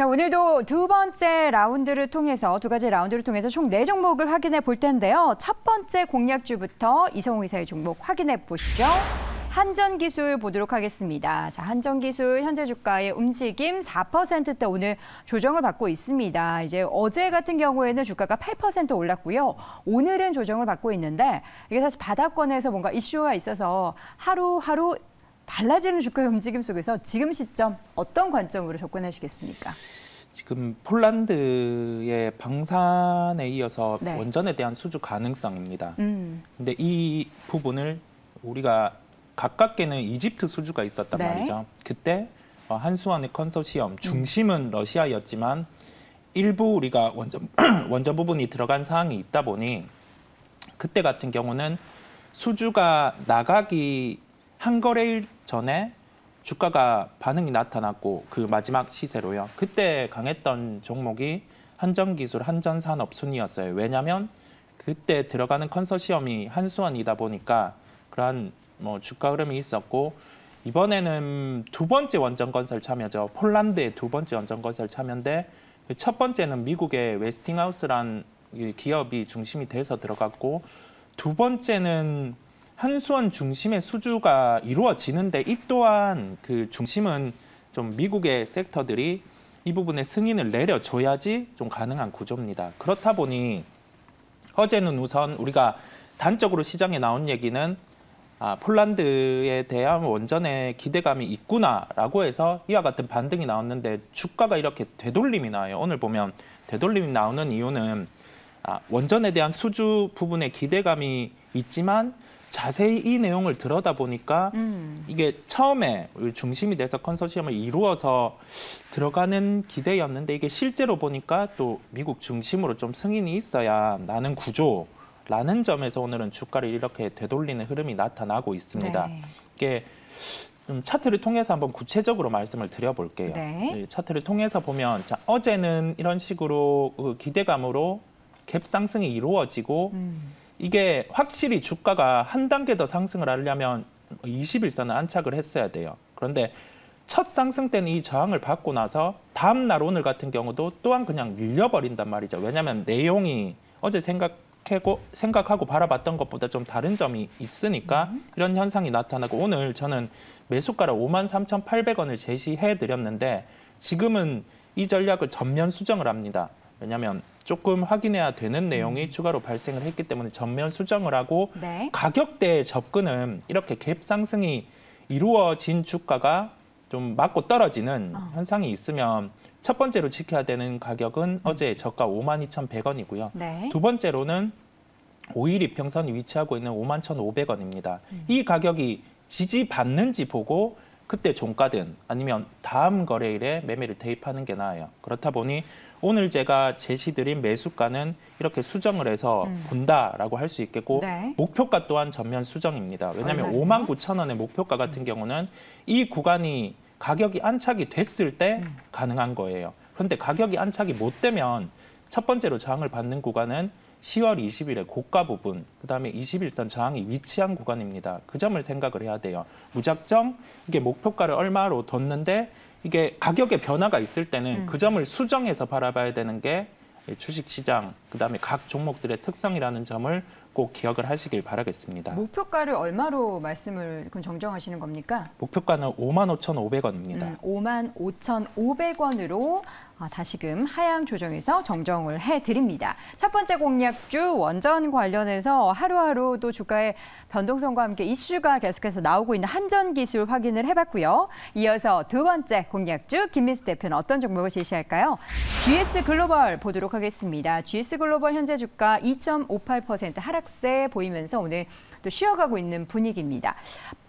자, 오늘도 두 번째 라운드를 통해서 두 가지 라운드를 통해서 총 네 종목을 확인해 볼 텐데요. 첫 번째 공략주부터 이성우 이사의 종목 확인해 보시죠. 한전기술 보도록 하겠습니다. 자, 한전기술 현재 주가의 움직임 4%대 오늘 조정을 받고 있습니다. 이제 어제 같은 경우에는 주가가 8% 올랐고요. 오늘은 조정을 받고 있는데 이게 사실 바닥권에서 뭔가 이슈가 있어서 하루하루 달라지는 주가의 움직임 속에서 지금 시점 어떤 관점으로 접근하시겠습니까? 지금 폴란드의 방산에 이어서 네. 원전에 대한 수주 가능성입니다. 음, 근데 이 부분을 우리가 가깝게는 이집트 수주가 있었단 네. 말이죠. 그때 어, 한수원의 컨소시엄 중심은 러시아였지만 일부 우리가 원전 원전 부분이 들어간 사항이 있다 보니 그때 같은 경우는 수주가 나가기 한 거래일 전에 주가가 반응이 나타났고 그 마지막 시세로요. 그때 강했던 종목이 한전기술, 한전산업 순이었어요. 왜냐하면 그때 들어가는 컨소시엄이 한수원이다 보니까 그러한 뭐 주가 흐름이 있었고 이번에는 두 번째 원전 건설 참여죠. 폴란드의 두 번째 원전 건설 참여인데 그첫 번째는 미국의 웨스팅하우스란 이 기업이 중심이 돼서 들어갔고 두 번째는 한수원 중심의 수주가 이루어지는데 이 또한 그 중심은 좀 미국의 섹터들이 이 부분에 승인을 내려줘야지 좀 가능한 구조입니다. 그렇다 보니 어제는 우선 우리가 단적으로 시장에 나온 얘기는 아, 폴란드에 대한 원전에 기대감이 있구나라고 해서 이와 같은 반등이 나왔는데 주가가 이렇게 되돌림이 나와요. 오늘 보면 되돌림이 나오는 이유는 아, 원전에 대한 수주 부분에 기대감이 있지만 자세히 이 내용을 들여다 보니까 음. 이게 처음에 중심이 돼서 컨소시엄을 이루어서 들어가는 기대였는데 이게 실제로 보니까 또 미국 중심으로 좀 승인이 있어야 나는 구조 라는 점에서 오늘은 주가를 이렇게 되돌리는 흐름이 나타나고 있습니다. 네. 이게 좀 차트를 통해서 한번 구체적으로 말씀을 드려볼게요. 네. 이 차트를 통해서 보면 자, 어제는 이런 식으로 그 기대감으로 갭 상승이 이루어지고 음. 이게 확실히 주가가 한 단계 더 상승을 하려면 20일선을 안착을 했어야 돼요. 그런데 첫 상승 때는 이 저항을 받고 나서 다음 날 오늘 같은 경우도 또한 그냥 밀려버린단 말이죠. 왜냐하면 내용이 어제 생각하고 생각하고 바라봤던 것보다 좀 다른 점이 있으니까 이런 현상이 나타나고 오늘 저는 매수가를 53,800원을 제시해 드렸는데 지금은 이 전략을 전면 수정을 합니다. 왜냐하면 조금 확인해야 되는 내용이 추가로 발생을 했기 때문에 전면 수정을 하고 네. 가격대의 접근은 이렇게 갭 상승이 이루어진 주가가 좀 맞고 떨어지는 어. 현상이 있으면 첫 번째로 지켜야 되는 가격은 어제 저가 52,100원이고요. 네. 두 번째로는 5일 이평선이 위치하고 있는 51,500원입니다. 음. 이 가격이 지지받는지 보고 그때 종가든 아니면 다음 거래일에 매매를 대입하는 게 나아요. 그렇다 보니 오늘 제가 제시드린 매수가는 이렇게 수정을 해서 음. 본다라고 할 수 있겠고 네. 목표가 또한 전면 수정입니다. 왜냐하면 얼마예요? 5만 9천 원의 목표가 같은 경우는 이 구간이 가격이 안착이 됐을 때 음. 가능한 거예요. 그런데 가격이 안착이 못 되면 첫 번째로 저항을 받는 구간은 10월 20일에 고가 부분, 그 다음에 21선 저항이 위치한 구간입니다. 그 점을 생각을 해야 돼요. 무작정 이게 목표가를 얼마로 뒀는데 이게 가격의 변화가 있을 때는 음. 그 점을 수정해서 바라봐야 되는 게 주식 시장, 그다음에 각 종목들의 특성이라는 점을 꼭 기억을 하시길 바라겠습니다. 목표가를 얼마로 말씀을 그럼 정정하시는 겁니까? 목표가는 55,500원입니다. 음, 5만 5,500원으로 아, 다시금 하향 조정해서 정정을 해드립니다. 첫 번째 공략주 원전 관련해서 하루하루 또 주가의 변동성과 함께 이슈가 계속해서 나오고 있는 한전 기술 확인을 해봤고요. 이어서 두 번째 공략주 김민수 대표는 어떤 종목을 제시할까요? GS 글로벌 보도록 하겠습니다. GS 글로벌 현재 주가 2.58% 하락 세 보이면서 오늘 또 쉬어가고 있는 분위기입니다.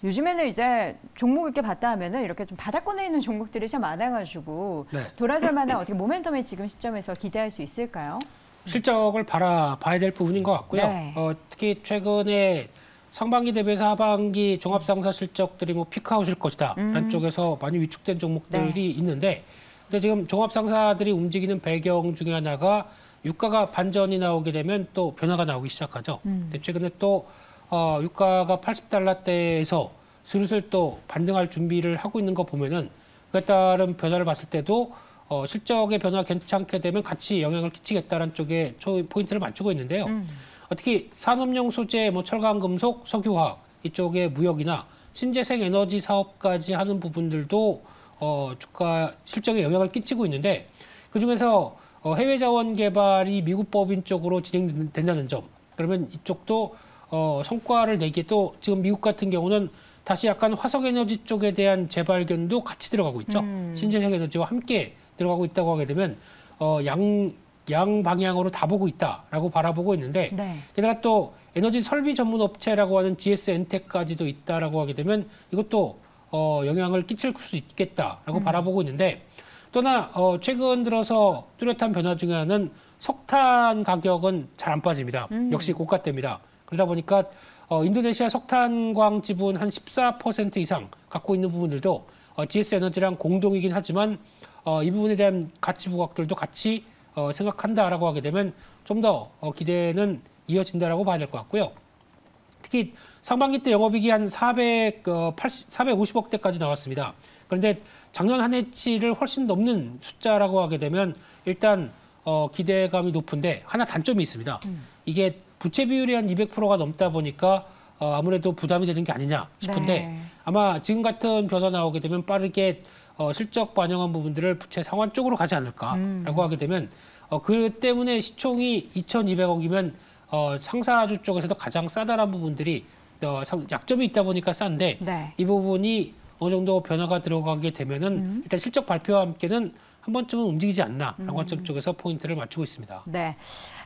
요즘에는 이제 종목 이렇게 봤다 하면은 이렇게 좀 바닥권에 있는 종목들이 참 많아가지고 네. 돌아설 만한 어떻게 모멘텀이 지금 시점에서 기대할 수 있을까요? 실적을 바라봐야 될 부분인 것 같고요. 네. 어, 특히 최근에 상반기 대비해서 하반기 종합상사 실적들이 뭐 피크아웃일 것이다. 음. 라는 쪽에서 많이 위축된 종목들이 네. 있는데 근데 지금 종합상사들이 움직이는 배경 중에 하나가 유가가 반전이 나오게 되면 또 변화가 나오기 시작하죠. 음. 근데 최근에 또 어, 유가가 80달러대에서 슬슬 또 반등할 준비를 하고 있는 거 보면은 그에 따른 변화를 봤을 때도 어, 실적의 변화 괜찮게 되면 같이 영향을 끼치겠다는 쪽에 초 포인트를 맞추고 있는데요. 음. 어, 특히 산업용 소재, 뭐 철강, 금속, 석유화학 이쪽의 무역이나 신재생 에너지 사업까지 하는 부분들도 어, 주가 실적에 영향을 끼치고 있는데 그 중에서 어, 해외 자원 개발이 미국 법인 쪽으로 진행된다는 점. 그러면 이쪽도 어, 성과를 내기에 또 지금 미국 같은 경우는 다시 약간 화석 에너지 쪽에 대한 재발견도 같이 들어가고 있죠. 음. 신재생 에너지와 함께 들어가고 있다고 하게 되면 어, 양, 양 방향으로 다 보고 있다라고 바라보고 있는데 네. 게다가 또 에너지 설비 전문 업체라고 하는 GS 엔텍까지도 있다라고 하게 되면 이것도 어, 영향을 끼칠 수 있겠다라고 음. 바라보고 있는데 또나 어, 최근 들어서 뚜렷한 변화 중에 하나는 석탄 가격은 잘 안 빠집니다. 음. 역시 고가대입니다. 그러다 보니까 어, 인도네시아 석탄광 지분 한 14% 이상 갖고 있는 부분들도 어, GS 에너지랑 공동이긴 하지만 어, 이 부분에 대한 가치 부각들도 같이 어, 생각한다라고 하게 되면 좀 더 어, 기대는 이어진다라고 봐야 될 것 같고요. 특히 상반기 때 영업이익이 한 400, 어, 80, 450억 대까지 나왔습니다. 그런데 작년 한 해치를 훨씬 넘는 숫자라고 하게 되면 일단 어, 기대감이 높은데 하나 단점이 있습니다. 음. 이게 부채 비율이 한 200%가 넘다 보니까 어, 아무래도 부담이 되는 게 아니냐 싶은데 네. 아마 지금 같은 변화 나오게 되면 빠르게 어, 실적 반영한 부분들을 부채 상환 쪽으로 가지 않을까라고 음. 하게 되면 어, 그 때문에 시총이 2,200억이면 어, 상사주 쪽에서도 가장 싸다란 부분들이 어, 상- 약점이 있다 보니까 싼데 네. 이 부분이 어느 정도 변화가 들어가게 되면은 음. 일단 실적 발표와 함께는 한 번쯤은 움직이지 않나라는 음. 관점 쪽에서 포인트를 맞추고 있습니다. 네.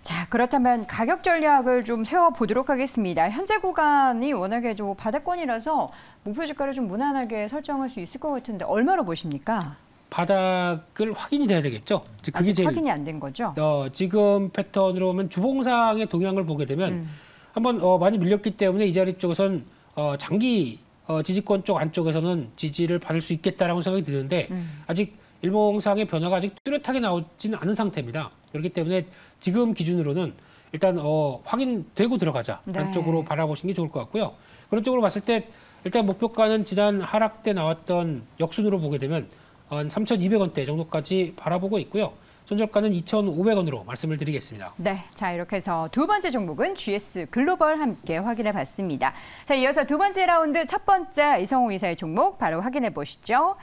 자, 그렇다면 가격 전략을 좀 세워 보도록 하겠습니다. 현재 구간이 워낙에 좀 바닥권이라서 목표 주가를 좀 무난하게 설정할 수 있을 것 같은데 얼마로 보십니까? 바닥을 확인이 돼야 되겠죠. 그게 아직 제일 확인이 안 된 거죠? 어, 지금 패턴으로 보면 주봉상의 동향을 보게 되면 음. 한번 어, 많이 밀렸기 때문에 이 자리 쪽에선 어, 장기 어, 지지권 쪽 안쪽에서는 지지를 받을 수 있겠다라고 생각이 드는데 음. 아직 일봉상의 변화가 아직 뚜렷하게 나오지는 않은 상태입니다. 그렇기 때문에 지금 기준으로는 일단 어, 확인되고 들어가자 네. 안쪽으로 바라보시는 게 좋을 것 같고요. 그런 쪽으로 봤을 때 일단 목표가는 지난 하락 때 나왔던 역순으로 보게 되면 한 3,200원대 정도까지 바라보고 있고요. 손절가는 2,500원으로 말씀을 드리겠습니다. 네. 자, 이렇게 해서 두 번째 종목은 GS 글로벌 함께 확인해 봤습니다. 자, 이어서 두 번째 라운드 첫 번째 이성호 이사의 종목 바로 확인해 보시죠.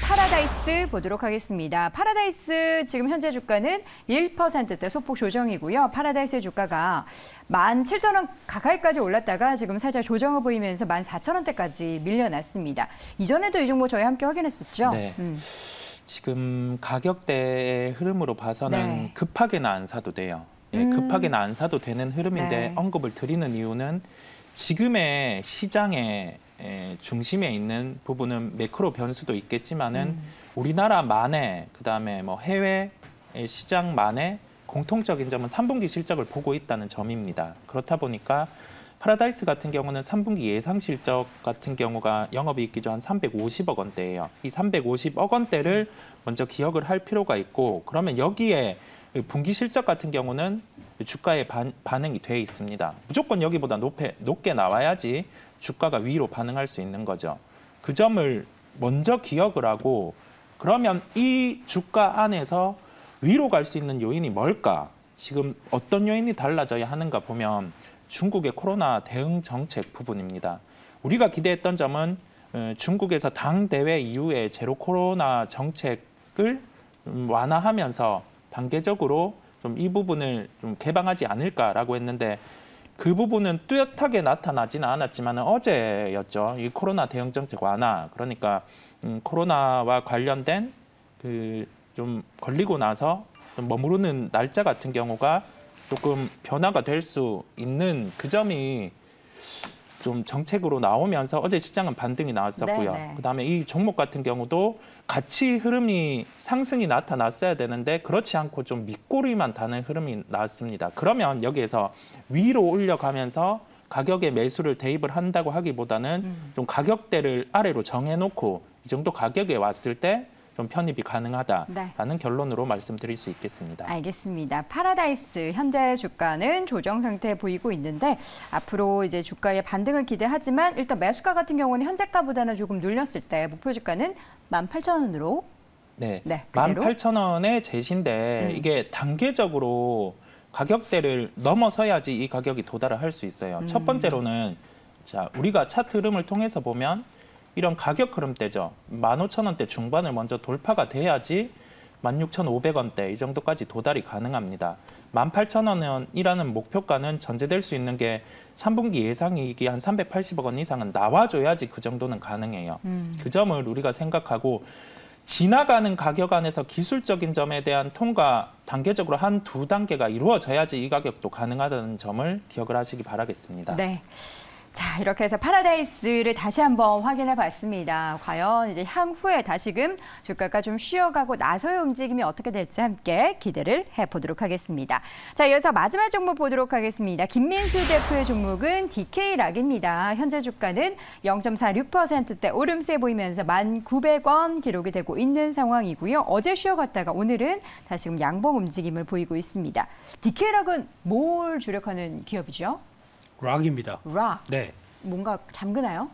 파라다이스 보도록 하겠습니다. 파라다이스 지금 현재 주가는 1%대 소폭 조정이고요. 파라다이스의 주가가 17,000원 가까이까지 올랐다가 지금 살짝 조정을 보이면서 14,000원대까지 밀려났습니다. 이전에도 이 종목 저희 함께 확인했었죠? 네. 음. 지금 가격대의 흐름으로 봐서는 네. 급하게는 안 사도 돼요. 예, 음. 급하게는 안 사도 되는 흐름인데 네. 언급을 드리는 이유는 지금의 시장의 에, 중심에 있는 부분은 매크로 변수도 있겠지만은 음. 우리나라만의 그다음에 뭐 해외 시장만의 공통적인 점은 3분기 실적을 보고 있다는 점입니다. 그렇다 보니까 파라다이스 같은 경우는 3분기 예상 실적 같은 경우가 영업이익 기준 한 350억 원대예요. 이 350억 원대를 먼저 기억을 할 필요가 있고 그러면 여기에 분기 실적 같은 경우는 주가에 반, 반응이 돼 있습니다. 무조건 여기보다 높게, 높게 나와야지 주가가 위로 반응할 수 있는 거죠. 그 점을 먼저 기억을 하고 그러면 이 주가 안에서 위로 갈 수 있는 요인이 뭘까? 지금 어떤 요인이 달라져야 하는가 보면 중국의 코로나 대응 정책 부분입니다. 우리가 기대했던 점은 어, 중국에서 당 대회 이후에 제로 코로나 정책을 음, 완화하면서 단계적으로 좀 이 부분을 좀 개방하지 않을까라고 했는데 그 부분은 뚜렷하게 나타나지는 않았지만 어제였죠. 이 코로나 대응 정책 완화 그러니까 음, 코로나와 관련된 그 좀 걸리고 나서 좀 머무르는 날짜 같은 경우가 조금 변화가 될 수 있는 그 점이 좀 정책으로 나오면서 어제 시장은 반등이 나왔었고요. 네네. 그다음에 이 종목 같은 경우도 같이 흐름이 상승이 나타났어야 되는데 그렇지 않고 좀 밑꼬리만 다는 흐름이 나왔습니다. 그러면 여기에서 위로 올려가면서 가격에 매수를 대입을 한다고 하기보다는 음. 좀 가격대를 아래로 정해놓고 이 정도 가격에 왔을 때 좀 편입이 가능하다라는 네. 결론으로 말씀드릴 수 있겠습니다. 알겠습니다. 파라다이스 현재 주가는 조정 상태 보이고 있는데 앞으로 이제 주가의 반등을 기대하지만 일단 매수가 같은 경우는 현재가보다는 조금 눌렸을 때 목표 주가는 18,000원으로 네. 네, 그대로. 18,000원의 제시인데 음. 이게 단계적으로 가격대를 넘어서야지 이 가격이 도달을 할 수 있어요. 음. 첫 번째로는 자, 우리가 차트 흐름을 통해서 보면 이런 가격 흐름대죠. 15,000원대 중반을 먼저 돌파가 돼야지 16,500원대 이 정도까지 도달이 가능합니다. 18,000원이라는 목표가는 전제될 수 있는 게 3분기 예상이익이 한 380억 원 이상은 나와줘야지 그 정도는 가능해요. 음. 그 점을 우리가 생각하고 지나가는 가격 안에서 기술적인 점에 대한 통과 단계적으로 한 두 단계가 이루어져야지 이 가격도 가능하다는 점을 기억을 하시기 바라겠습니다. 네. 자, 이렇게 해서 파라다이스를 다시 한번 확인해 봤습니다. 과연 이제 향후에 다시금 주가가 좀 쉬어가고 나서의 움직임이 어떻게 될지 함께 기대를 해 보도록 하겠습니다. 자, 이어서 마지막 종목 보도록 하겠습니다. 김민수 대표의 종목은 DK락입니다. 현재 주가는 0.46%대 오름세 보이면서 1,900원 기록이 되고 있는 상황이고요. 어제 쉬어갔다가 오늘은 다시금 양봉 움직임을 보이고 있습니다. DK락은 뭘 주력하는 기업이죠? 락입니다. 락. 네. 뭔가 잠그나요?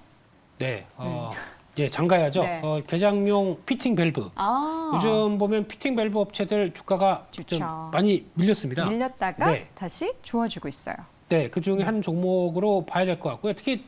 네. 어, 예, 잠가야죠. 음. 네. 어, 개장용 피팅 밸브. 아, 요즘 보면 피팅 밸브 업체들 주가가 좋죠. 좀 많이 밀렸습니다. 밀렸다가 네. 다시 좋아지고 있어요. 네, 그 중에 한 종목으로 봐야 될 것 같고요. 특히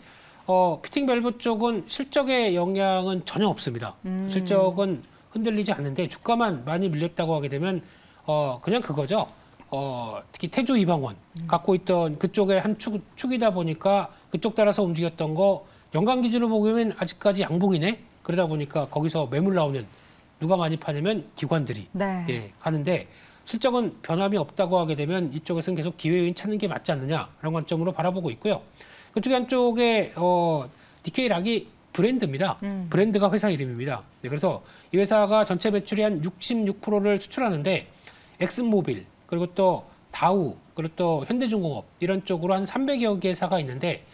어, 피팅 밸브 쪽은 실적의 영향은 전혀 없습니다. 음. 실적은 흔들리지 않는데 주가만 많이 밀렸다고 하게 되면 어, 그냥 그거죠. 어, 특히 태조 이방원 음. 갖고 있던 그쪽의 한 축, 축이다 보니까 그쪽 따라서 움직였던 거 연간 기준으로 보면 아직까지 양봉이네. 그러다 보니까 거기서 매물 나오는 누가 많이 파냐면 기관들이 네. 예, 가는데 실적은 변함이 없다고 하게 되면 이쪽에서는 계속 기회 요인 찾는 게 맞지 않느냐 그런 관점으로 바라보고 있고요. 그쪽에 한쪽에 어, DK락이 브랜드입니다. 음. 브랜드가 회사 이름입니다. 네, 그래서 이 회사가 전체 매출이 한 66%를 수출하는데 엑슨모빌 그리고 또 다우 그리고 또 현대중공업 이런 쪽으로 한 300여 개 회사가 있는데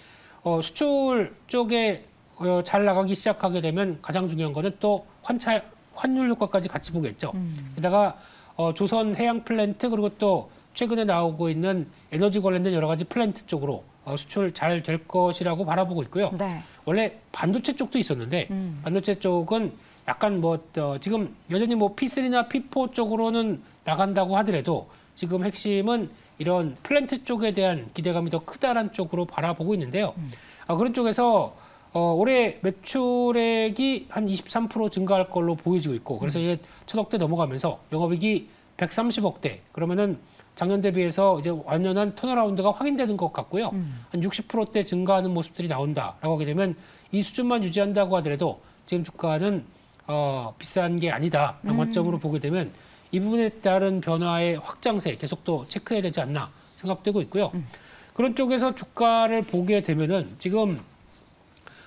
어, 수출 쪽에 어, 잘 나가기 시작하게 되면 가장 중요한 거는 또 환차 환율 효과까지 같이 보겠죠. 음. 게다가 어, 조선 해양 플랜트 그리고 또 최근에 나오고 있는 에너지 관련된 여러 가지 플랜트 쪽으로 어, 수출 잘 될 것이라고 바라보고 있고요. 네. 원래 반도체 쪽도 있었는데 음. 반도체 쪽은 약간 뭐 어, 지금 여전히 뭐 P3나 P4 쪽으로는 나간다고 하더라도 지금 핵심은 이런 플랜트 쪽에 대한 기대감이 더 크다란 쪽으로 바라보고 있는데요. 음. 아, 그런 쪽에서 어, 올해 매출액이 한 23% 증가할 걸로 보여지고 있고 그래서 이제 천억대 넘어가면서 영업이익이 130억대 그러면은 작년 대비해서 이제 완연한 턴어라운드가 확인되는 것 같고요. 음. 한 60%대 증가하는 모습들이 나온다라고 하게 되면 이 수준만 유지한다고 하더라도 지금 주가는 어, 비싼 게 아니다라는 음. 관점으로 보게 되면 이 부분에 따른 변화의 확장세 계속 또 체크해야 되지 않나 생각되고 있고요. 음. 그런 쪽에서 주가를 보게 되면은 지금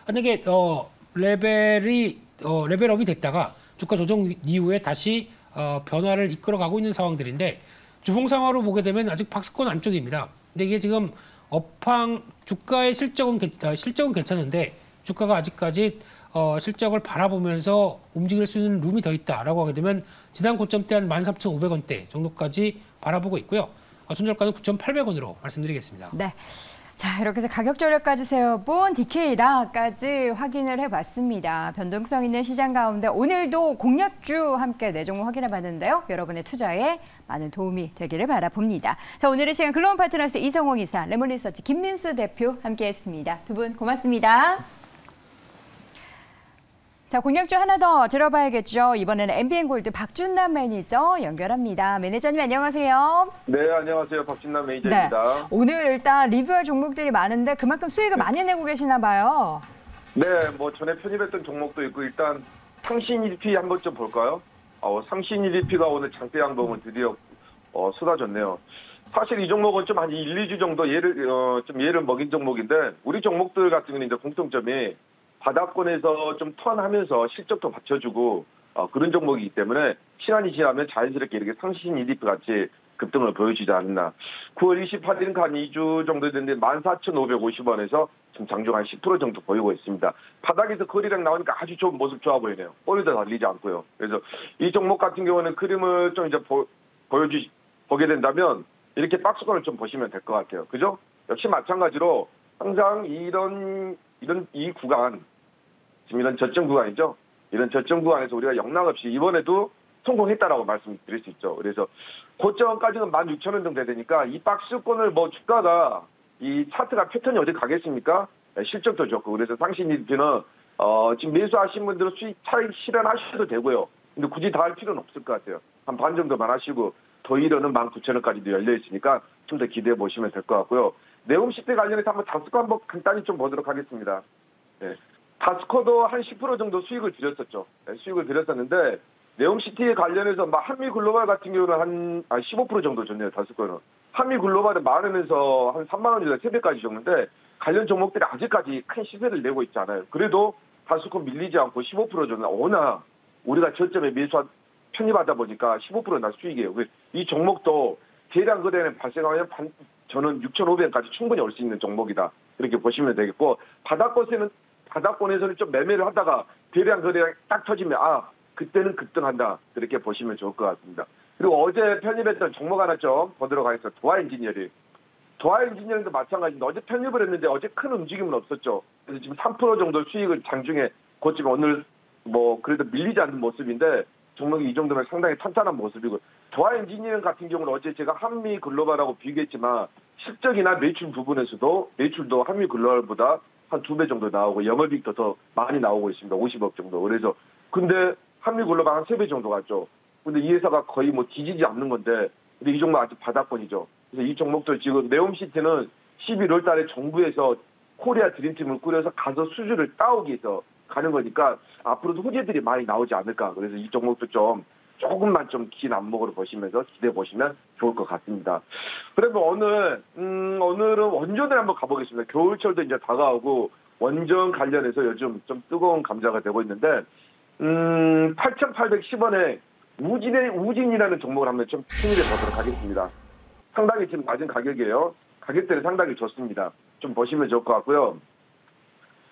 만약에 어, 레벨이 어, 레벨업이 됐다가 주가 조정 이후에 다시 어, 변화를 이끌어가고 있는 상황들인데 주봉상으로 보게 되면 아직 박스권 안쪽입니다. 근데 이게 지금 업황 주가의 실적은 괜- 아, 실적은 괜찮은데 주가가 아직까지 어, 실적을 바라보면서 움직일 수 있는 룸이 더 있다라고 하게 되면 지난 고점대 한 13,500원대 정도까지 바라보고 있고요. 어, 손절가는 9,800원으로 말씀드리겠습니다. 네. 자, 이렇게 해서 가격 조력까지 세워본 DK라까지 확인을 해봤습니다. 변동성 있는 시장 가운데 오늘도 공략주 함께 네 종목 확인해봤는데요. 여러분의 투자에 많은 도움이 되기를 바라봅니다. 자, 오늘의 시간 글로벌 파트너스 이성홍 이사, 레몬리서치 김민수 대표 함께했습니다. 두 분 고맙습니다. 자, 공략주 하나 더 들어봐야겠죠. 이번에는 MBN 골드 박준남 매니저 연결합니다. 매니저님 안녕하세요. 네, 안녕하세요. 박준남 매니저입니다. 오늘 일단 리뷰할 종목들이 많은데 그만큼 수익을 많이 내고 계시나 봐요. 네, 뭐 전에 편입했던 종목도 있고 일단 상신 EDP 한번 좀 볼까요? 어, 상신 EDP가 오늘 장대 양봉을 드디어 어, 쏟아졌네요. 사실 이 종목은 좀 한 1, 2주 정도 예를 어, 좀 예를 먹인 종목인데 우리 종목들 같은 경우는 이제 공통점이 바닥권에서 좀 턴하면서 실적도 받쳐주고 어, 그런 종목이기 때문에 시간이 지나면 자연스럽게 이렇게 상신 EDP 같이 급등을 보여주지 않나. 9월 28일은 한 2주 정도 됐는데 14,550원에서 지금 장중 한 10% 정도 보이고 있습니다. 바닥에서 거리랑 나오니까 아주 좋은 모습 좋아 보이네요. 오늘도 달리지 않고요. 그래서 이 종목 같은 경우는 그림을 좀 이제 보, 보여주 보게 된다면 이렇게 박스권을 좀 보시면 될 것 같아요. 그죠? 역시 마찬가지로 항상 이런 이런 이 구간 지금 이런 저점 구간이죠. 이런 저점 구간에서 우리가 영락 없이 이번에도 성공했다라고 말씀드릴 수 있죠. 그래서 고점까지는 16,000원 정도 되니까 이 박스권을 뭐 주가가 이 차트가 패턴이 어디 가겠습니까? 네, 실적도 좋고 그래서 상신 ETP는 어, 지금 매수하신 분들은 수익 차익 실현하셔도 되고요. 근데 굳이 다 할 필요는 없을 것 같아요. 한 반 정도만 하시고 더 이르는 19,000원까지도 열려 있으니까 좀 더 기대해 보시면 될 것 같고요. 네옴시티 관련해서 한번 다스코 한번 간단히 좀 보도록 하겠습니다. 네. 다스코도 한 10% 정도 수익을 드렸었죠. 네, 수익을 드렸었는데 네옴시티 관련해서 막 한미 글로벌 같은 경우는 한, 한15% 정도 줬네요. 다스코는. 한미 글로벌은 많으면서 한 3만 원이나 3배까지 줬는데 관련 종목들이 아직까지 큰 시세를 내고 있지 않아요. 그래도 다스코 밀리지 않고 15% 줬나 워낙 우리가 저점에 매수한 편입하다 보니까 15%나 수익이에요. 그래서 이 종목도 대량 거래는 발생하면 반- 저는 6,500원까지 충분히 올 수 있는 종목이다. 이렇게 보시면 되겠고 바닥권에는 바닥권에서는 좀 매매를 하다가 대량 거래가 딱 터지면 아 그때는 급등한다. 그렇게 보시면 좋을 것 같습니다. 그리고 어제 편입했던 종목 하나 좀 보도록 하겠습니다. 도화 엔지니어링. 도화 엔지니어링도 마찬가지인데 어제 편입을 했는데 어제 큰 움직임은 없었죠. 그래서 지금 3% 정도 수익을 장중에 고치면 오늘 뭐 그래도 밀리지 않는 모습인데 종목이 이 정도면 상당히 탄탄한 모습이고 도화 엔지니어링 같은 경우는 어제 제가 한미 글로벌하고 비교했지만 실적이나 매출 부분에서도 매출도 한미 글로벌보다 한 두 배 정도 나오고 영업이익도 더 많이 나오고 있습니다. 50억 정도. 그래서 근데 한미 글로벌 한세 배 정도 갔죠. 근데 이 회사가 거의 뭐 뒤지지 않는 건데 근데 이 종목 아직 바닥권이죠. 그래서 이 종목도 지금 네옴시티는 11월 달에 정부에서 코리아 드림팀을 꾸려서 가서 수주를 따오기 위해서 가는 거니까 앞으로도 호재들이 많이 나오지 않을까. 그래서 이 종목도 좀 조금만 좀 긴 안목으로 보시면서 기대해 보시면 좋을 것 같습니다. 그러면 오늘 음, 오늘은 원전을 한번 가보겠습니다. 겨울철도 이제 다가오고 원전 관련해서 요즘 좀 뜨거운 감자가 되고 있는데 음, 8,810원에 우진의 우진이라는 종목을 한번 좀 편입해 보도록 하겠습니다. 상당히 지금 낮은 가격이에요. 가격대는 상당히 좋습니다. 좀 보시면 좋을 것 같고요.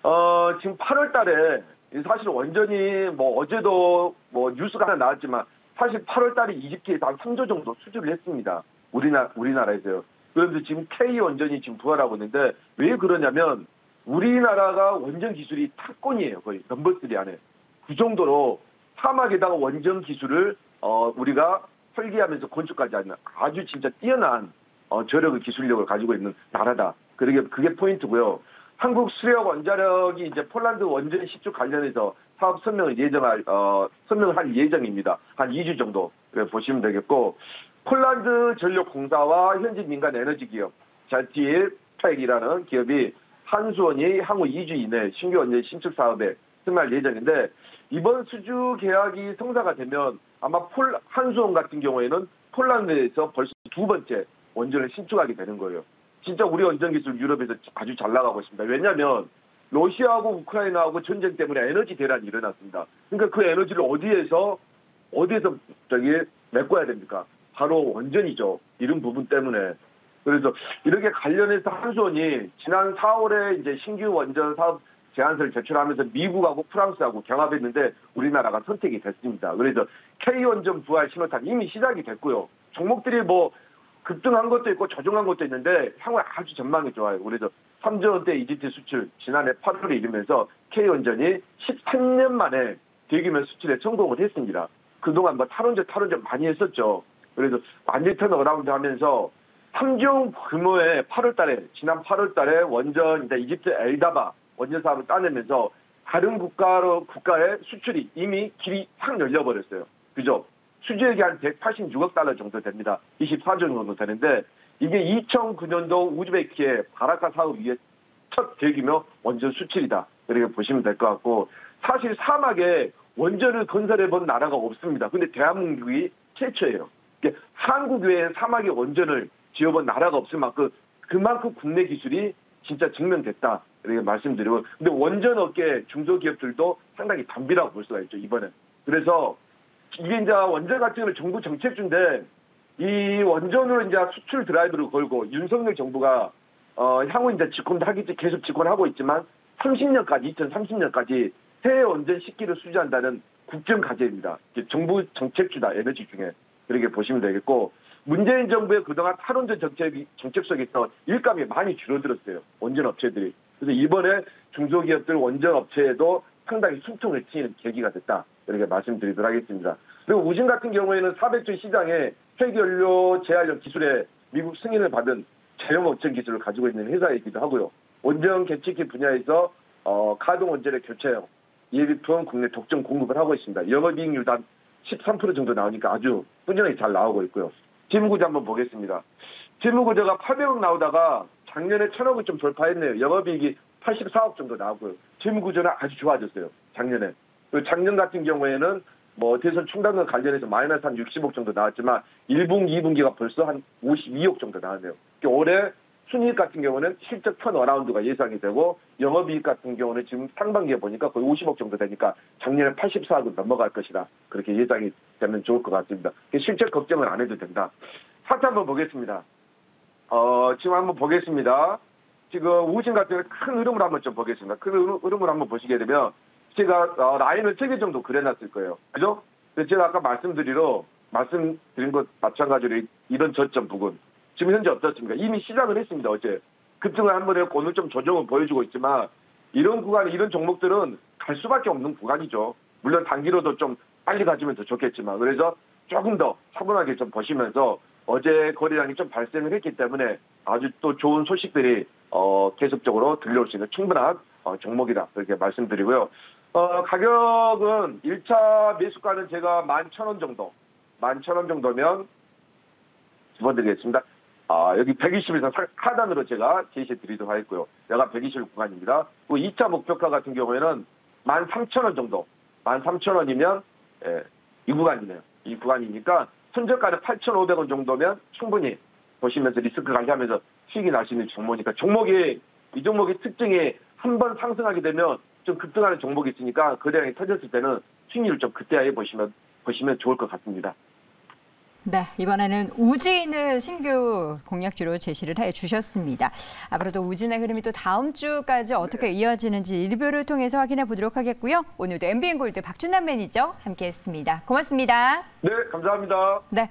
어, 지금 8월 달에 사실 원전이 뭐 어제도 뭐 뉴스가 하나 나왔지만 사실 8월 달에 이집트에서 한 3조 정도 수주를 했습니다. 우리나, 우리나라에서요. 그런데 지금 K 원전이 지금 부활하고 있는데 왜 그러냐면 우리나라가 원전 기술이 탑권이에요. 거의 넘버3 안에. 그 정도로 사막에다가 원전 기술을 어, 우리가 설계하면서 건축까지 하는 아주 진짜 뛰어난 어, 저력의 기술력을 가지고 있는 나라다. 그게 그게 포인트고요. 한국 수력 원자력이 이제 폴란드 원전 시축 관련해서 사업 설명을 예정할 어, 설명을 할 예정입니다. 한 2주 정도 그래 보시면 되겠고 폴란드 전력공사와 현지 민간 에너지 기업 잘티팩이라는 기업이 한수원이 향후 2주 이내 신규 원전 신축 사업에 참여할 예정인데 이번 수주 계약이 성사가 되면 아마 폴 한수원 같은 경우에는 폴란드에서 벌써 두 번째 원전을 신축하게 되는 거예요. 진짜 우리 원전 기술 유럽에서 아주 잘 나가고 있습니다. 왜냐하면 러시아하고 우크라이나하고 전쟁 때문에 에너지 대란이 일어났습니다. 그러니까 그 에너지를 어디에서 어디에서 저기 메꿔야 됩니까? 바로 원전이죠. 이런 부분 때문에. 그래서 이렇게 관련해서 한수원이 지난 4월에 이제 신규 원전 사업 제안서를 제출하면서 미국하고 프랑스하고 경합했는데 우리나라가 선택이 됐습니다. 그래서 K원전 부활 신호탄 이미 시작이 됐고요. 종목들이 뭐 급등한 것도 있고 조정한 것도 있는데 향후 아주 전망이 좋아요. 그래서 3조 원대 이집트 수출 지난해 8월에 이르면서 K원전이 13년 만에 대규모 수출에 성공을 했습니다. 그동안 뭐 탈원전 탈원전 많이 했었죠. 그래서 만리 turnaround 하면서 3조 규모의 8월 달에 지난 8월 달에 원전 이제 이집트 엘다바 원전 사업을 따내면서 다른 국가로 국가의 수출이 이미 길이 확 열려버렸어요. 그죠? 수주액이 한 186억 달러 정도 됩니다. 24조 정도 되는데 이게 2009년도 우즈베키의 바라카 사업 위에 첫 대규모 원전 수출이다. 이렇게 보시면 될 것 같고 사실 사막에 원전을 건설해 본 나라가 없습니다. 근데 대한민국이 최초예요. 이게 한국 외에 사막에 원전을 지어본 나라가 없을 만큼 그만큼 국내 기술이 진짜 증명됐다. 이렇게 말씀드리고 근데 원전 업계 중소기업들도 상당히 담비라고 볼 수가 있죠 이번엔. 그래서 이게 이제 원전 같은 경우는 정부 정책주인데 이 원전으로 이제 수출 드라이브를 걸고 윤석열 정부가 어 향후 이제 집권도 하겠지 계속 집권하고 있지만 30년까지 2030년까지 해외 원전 시기를 수주한다는 국정 과제입니다. 정부 정책주다 에너지 중에 그렇게 보시면 되겠고 문재인 정부의 그동안 탈원전 정책 정책 속에서 일감이 많이 줄어들었어요 원전 업체들이 그래서 이번에 중소기업들 원전 업체에도 상당히 숨통을 트이는 계기가 됐다 이렇게 말씀드리도록 하겠습니다. 그리고 우진 같은 경우에는 400조 시장에 폐기연료 재활용 기술에 미국 승인을 받은 제형 원천 기술을 가지고 있는 회사이기도 하고요. 원전 개척기 분야에서 어, 가동 원전의 교체형 예비품 국내 독점 공급을 하고 있습니다. 영업이익률도 한13% 정도 나오니까 아주 꾸준하게 잘 나오고 있고요. 재무구조 한번 보겠습니다. 재무구조가 800억 나오다가 작년에 1000억을 좀 돌파했네요. 영업이익이 84억 정도 나오고요. 재무구조는 아주 좋아졌어요. 작년에. 작년 같은 경우에는 뭐 대선 충당과 관련해서 마이너스 한 60억 정도 나왔지만 1분기, 2분기가 벌써 한 52억 정도 나왔네요. 그러니까 올해 순이익 같은 경우는 실적 턴 어라운드가 예상이 되고 영업이익 같은 경우는 지금 상반기에 보니까 거의 50억 정도 되니까 작년에 84억은 넘어갈 것이다. 그렇게 예상이 되면 좋을 것 같습니다. 실적 걱정을 안 해도 된다. 차트 한번 보겠습니다. 어, 지금 한번 보겠습니다. 지금 우진 같은 큰 흐름을 한번 좀 보겠습니다. 큰 흐름- 흐름을 한번 보시게 되면 제가 어, 라인을 세 개 정도 그려놨을 거예요. 그죠? 제가 아까 말씀드리러 말씀드린 것 마찬가지로 이- 이런 저점 부분 지금 현재 어떻습니까? 이미 시작을 했습니다. 어제 급등을 한 번 했고 오늘 좀 조정을 보여주고 있지만 이런 구간 이런 종목들은 갈 수밖에 없는 구간이죠. 물론 단기로도 좀 빨리 가지면 더 좋겠지만 그래서 조금 더 차분하게 좀 보시면서 어제 거래량이 좀 발생을 했기 때문에 아주 또 좋은 소식들이 어, 계속적으로 들려올 수 있는 충분한 어, 종목이다 그렇게 말씀드리고요. 어, 가격은 1차 매수가는 제가 11,000원 정도, 11,000원 정도면 집어드리겠습니다. 아, 여기 120에서 하단으로 제가 제시해 드리도록 하겠고요. 내가 120 구간입니다. 그리고 2차 목표가 같은 경우에는 13,000원 정도, 13,000원이면 예, 이 구간이네요. 이 구간이니까 손절가는 8,500원 정도면 충분히 보시면서 리스크 관리하면서 수익이 날 수 있는 종목이니까 종목이 이 종목의 특징이 한 번 상승하게 되면 좀 급등하는 종목이 있으니까 거래량이 터졌을 때는 수익률 좀 그때해 보시면 보시면 좋을 것 같습니다. 네, 이번에는 우진을 신규 공략주로 제시를 해 주셨습니다. 앞으로도 우진의 흐름이 또 다음 주까지 어떻게 이어지는지 리뷰를 통해서 확인해 보도록 하겠고요. 오늘도 MBN 골드 박준남 매니저 함께했습니다. 고맙습니다. 네, 감사합니다. 네,